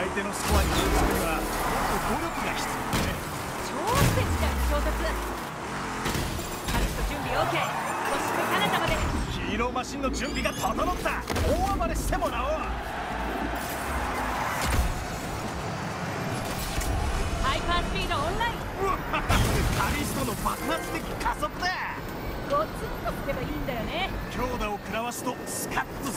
相手のスコアに追いつくにはもっと努力が必要ね超スペシャル衝突カルト準備 OK そして彼方までヒーローマシンの準備が整った大暴れしてもらおうハイパースピードオンラインうカリストの爆発的加速だゴツンとすればいいんだよね強打を食らわすとスカッと